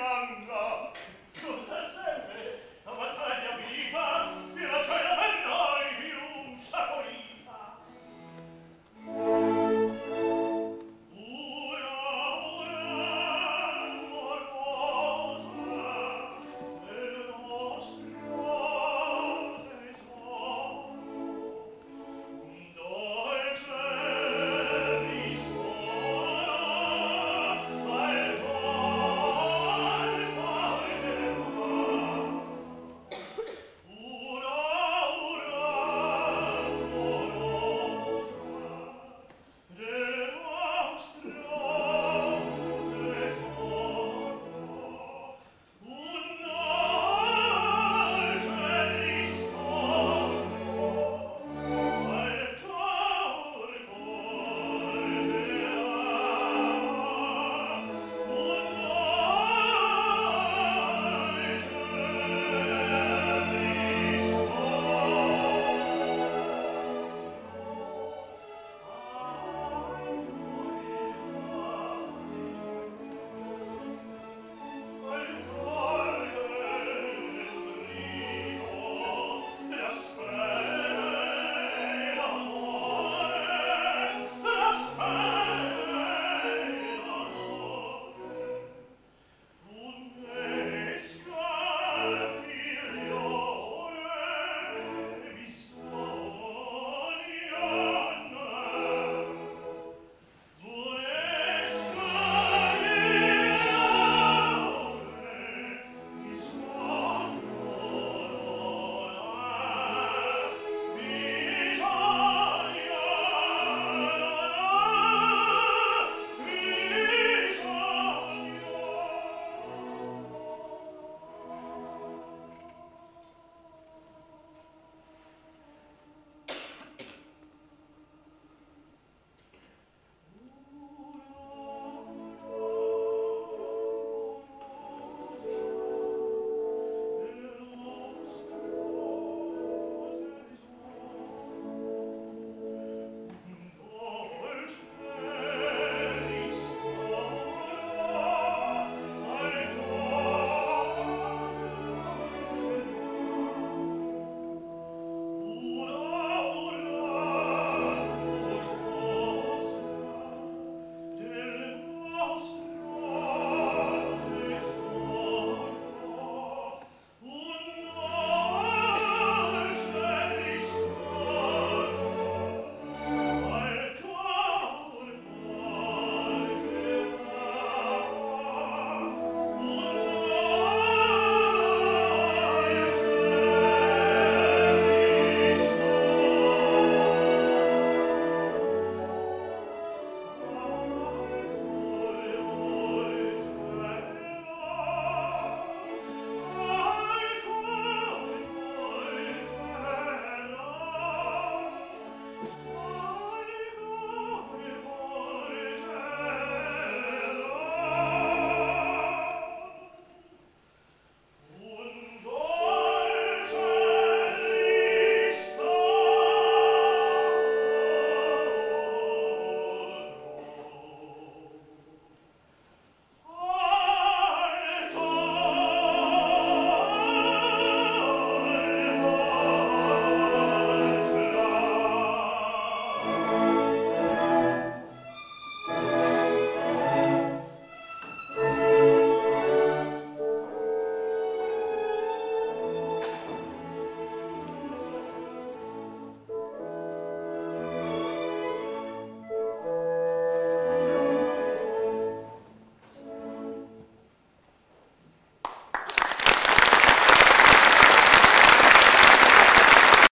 man